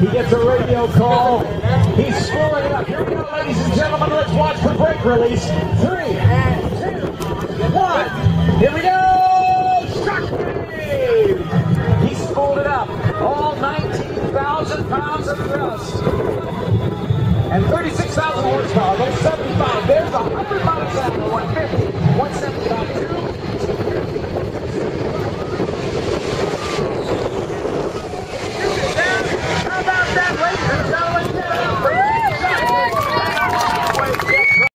He gets a radio call. He's screwing it up. Here we go, ladies and gentlemen. Let's watch the brake release. Three and two, one. Here we go. Shockwave. He spooled it up. All 19,000 pounds of thrust. And 36,000 horsepower.